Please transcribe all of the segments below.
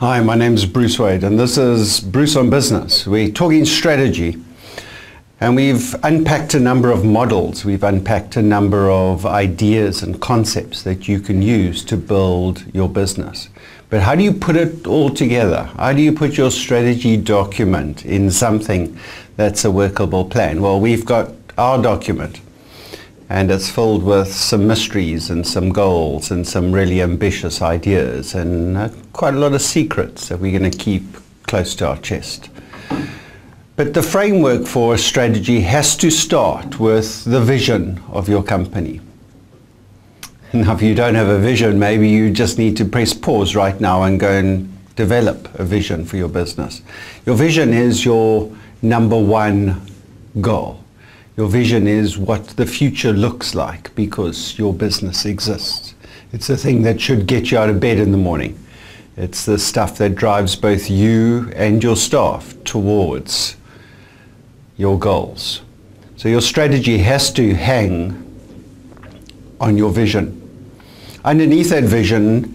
Hi, my name is Bruce Wade, and this is Bruce on Business. We're talking strategy, and we've unpacked a number of models. We've unpacked a number of ideas and concepts that you can use to build your business. But how do you put it all together? How do you put your strategy document in something that's a workable plan? Well, we've got our document and it's filled with some mysteries and some goals and some really ambitious ideas and uh, quite a lot of secrets that we're going to keep close to our chest. But the framework for a strategy has to start with the vision of your company. Now, if you don't have a vision, maybe you just need to press pause right now and go and develop a vision for your business. Your vision is your number one goal. Your vision is what the future looks like because your business exists. It's the thing that should get you out of bed in the morning. It's the stuff that drives both you and your staff towards your goals. So your strategy has to hang on your vision. Underneath that vision,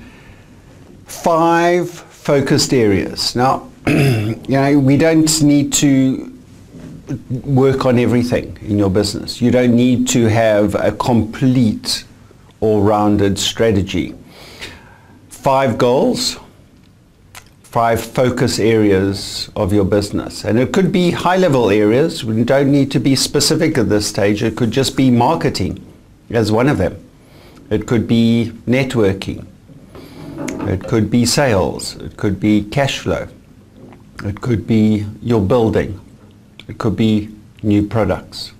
five focused areas. Now, you know, we don't need to work on everything in your business. You don't need to have a complete all-rounded strategy. Five goals, five focus areas of your business. And it could be high-level areas. We don't need to be specific at this stage. It could just be marketing as one of them. It could be networking. It could be sales. It could be cash flow. It could be your building it could be new products.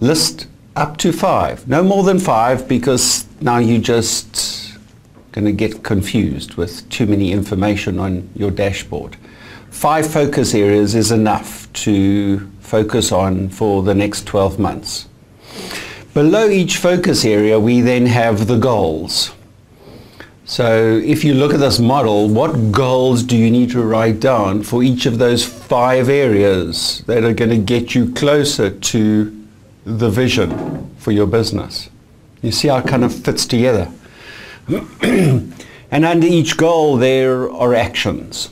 List up to five. No more than five because now you're just going to get confused with too many information on your dashboard. Five focus areas is enough to focus on for the next 12 months. Below each focus area we then have the goals. So if you look at this model, what goals do you need to write down for each of those five areas that are going to get you closer to the vision for your business? You see how it kind of fits together. and under each goal there are actions.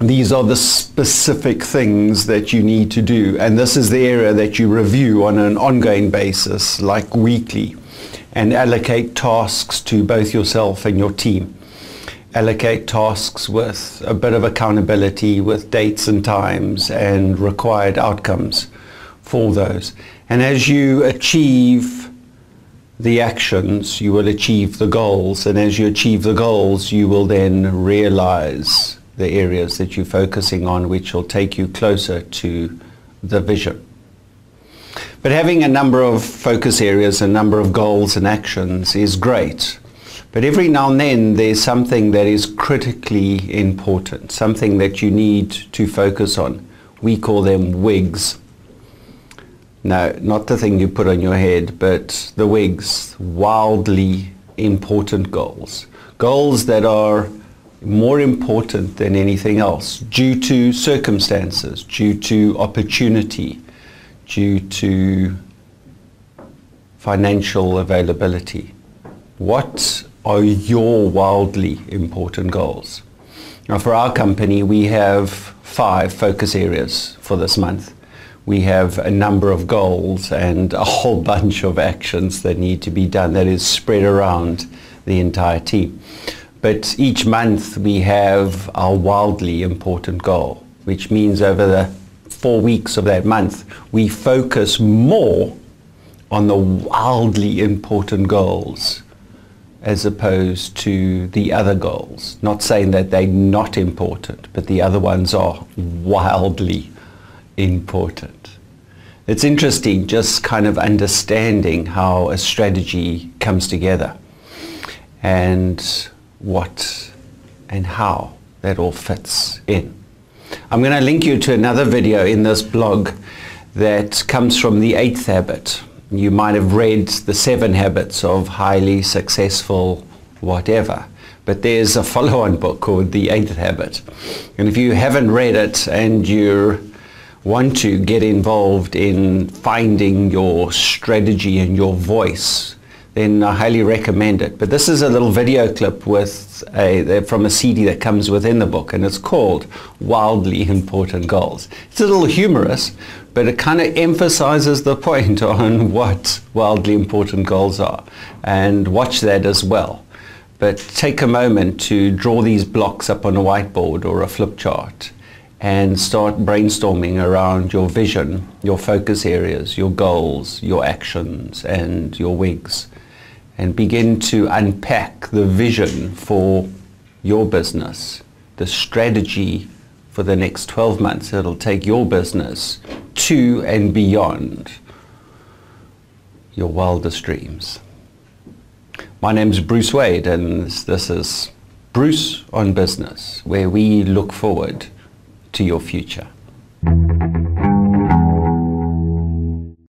These are the specific things that you need to do and this is the area that you review on an ongoing basis like weekly and allocate tasks to both yourself and your team. Allocate tasks with a bit of accountability with dates and times and required outcomes for those. And as you achieve the actions, you will achieve the goals. And as you achieve the goals, you will then realize the areas that you're focusing on, which will take you closer to the vision. But having a number of focus areas, a number of goals and actions is great. But every now and then there's something that is critically important, something that you need to focus on. We call them wigs. No, not the thing you put on your head, but the wigs, wildly important goals. Goals that are more important than anything else due to circumstances, due to opportunity, due to financial availability. What are your wildly important goals? Now for our company we have five focus areas for this month. We have a number of goals and a whole bunch of actions that need to be done that is spread around the entire team. But each month we have our wildly important goal, which means over the four weeks of that month, we focus more on the wildly important goals as opposed to the other goals. Not saying that they're not important, but the other ones are wildly important. It's interesting just kind of understanding how a strategy comes together and what and how that all fits in. I'm going to link you to another video in this blog that comes from the eighth habit. You might have read the seven habits of highly successful whatever. But there's a follow-on book called The Eighth Habit. And if you haven't read it and you want to get involved in finding your strategy and your voice, then I highly recommend it. But this is a little video clip with a, from a CD that comes within the book, and it's called Wildly Important Goals. It's a little humorous, but it kind of emphasizes the point on what wildly important goals are. And watch that as well. But take a moment to draw these blocks up on a whiteboard or a flip chart and start brainstorming around your vision, your focus areas, your goals, your actions, and your wigs and begin to unpack the vision for your business, the strategy for the next 12 months that'll take your business to and beyond your wildest dreams. My name is Bruce Wade and this is Bruce on Business, where we look forward to your future.